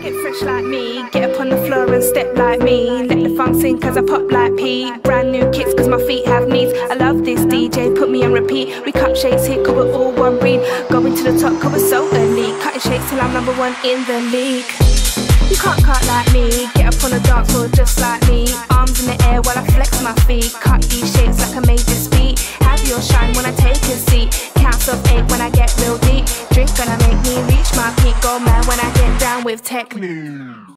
Get fresh like me, get up on the floor and step like me. Let the funk sing cause I pop like Pete. Brand new kicks cause my feet have needs. I love this DJ, put me on repeat. We cut shapes here cause we're all one breed. Going to the top cause we're so elite. Cutting shapes till I'm number one in the league. You can't cut like me, get up on the dance floor just like me. Arms in the air while I flex my feet. Cut these shapes like I made this beat. Have your shine when I take a seat. Counts of eight when I get real deep. Drink gonna make me reach my I get down with techno.